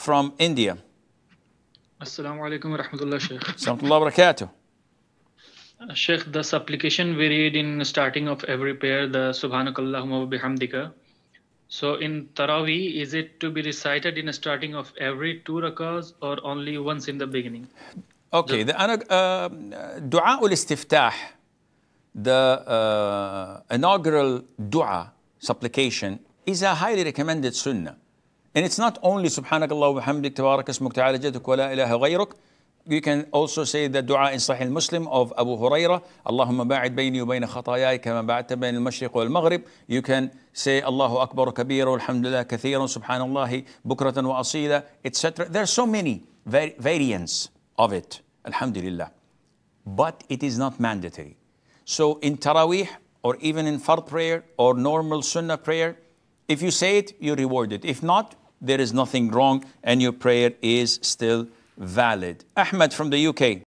from India. Assalamu alaikum wa rahmatullah, Sheikh. Assalamu barakatuh. Uh, Sheikh, this application we read in starting of every prayer, the Subhanakallahumma wa bihamdika. So in Taraweeh, is it to be recited in starting of every two rakahs or only once in the beginning? Okay, the, uh, dua ul-istiftah, the uh, inaugural dua supplication, is a highly recommended sunnah. And it's not only subhanakallah wa hamdik, tabarak ismuk ta'ala jaduk wa la ilaha ghayruk. You can also say the dua in Sahih Muslim of Abu Huraira, Allahumma ba'id bayni wa bayna khatayai kama ba'adta bayna al-mashriq wal maghrib. You can say Allahu Akbar kabeer. alhamdulillah kathiran, subhanallah, bukratan wa asila, etc. There are so many variants of it, alhamdulillah. But it is not mandatory. So in Taraweeh or even in Fard prayer or normal Sunnah prayer, if you say it, you reward it. If not, there is nothing wrong and your prayer is still valid. Ahmed from the UK.